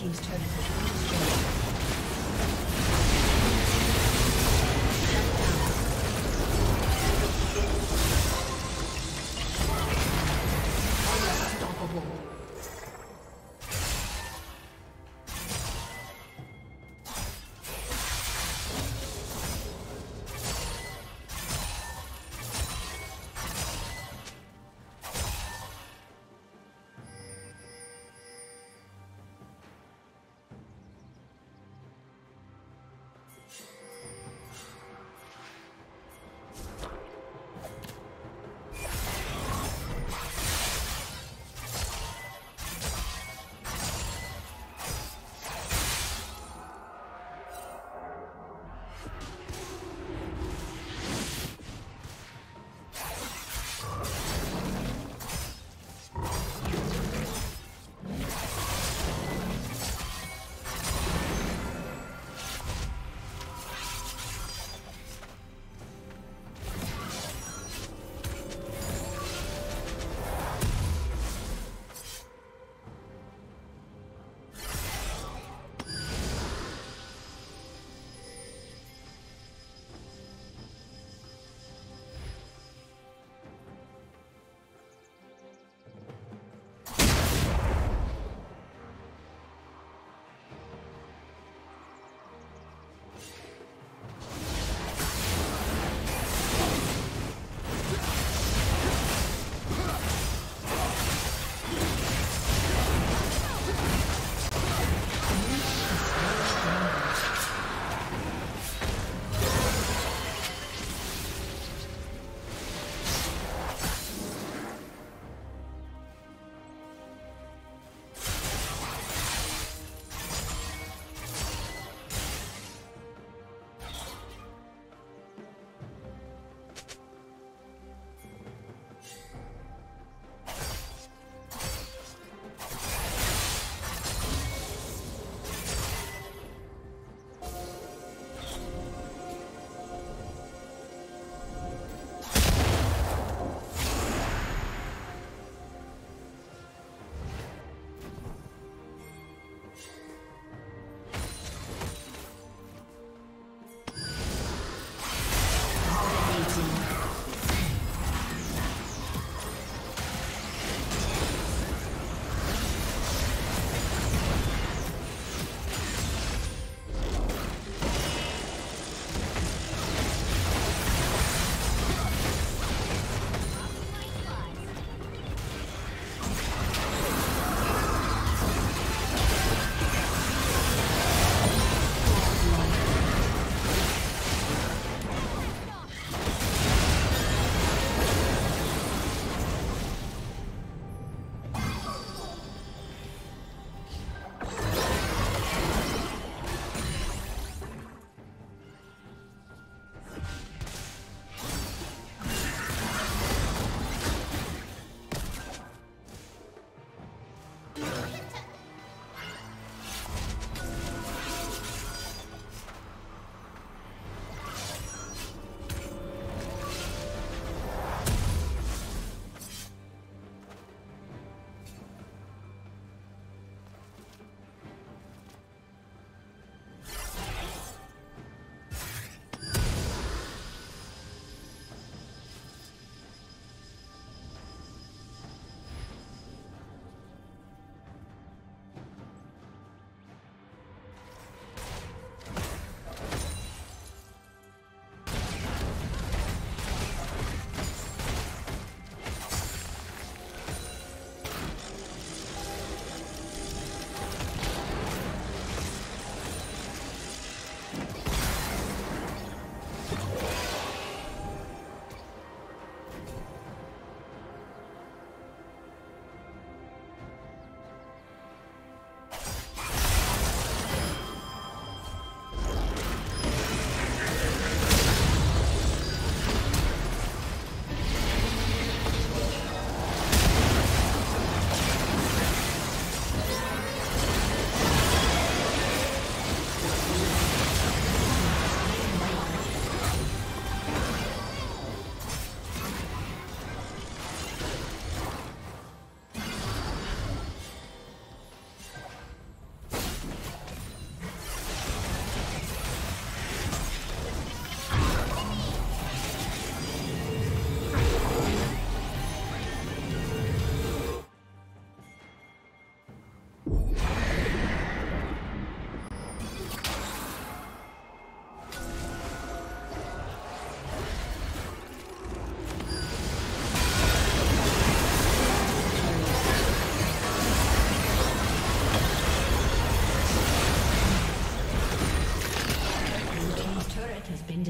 Team's turret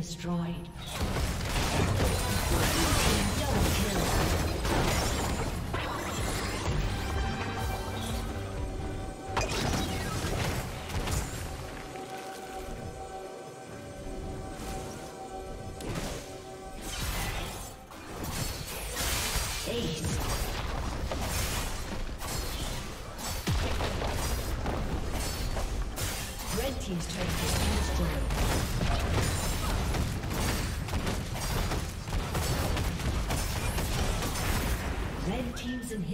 destroyed.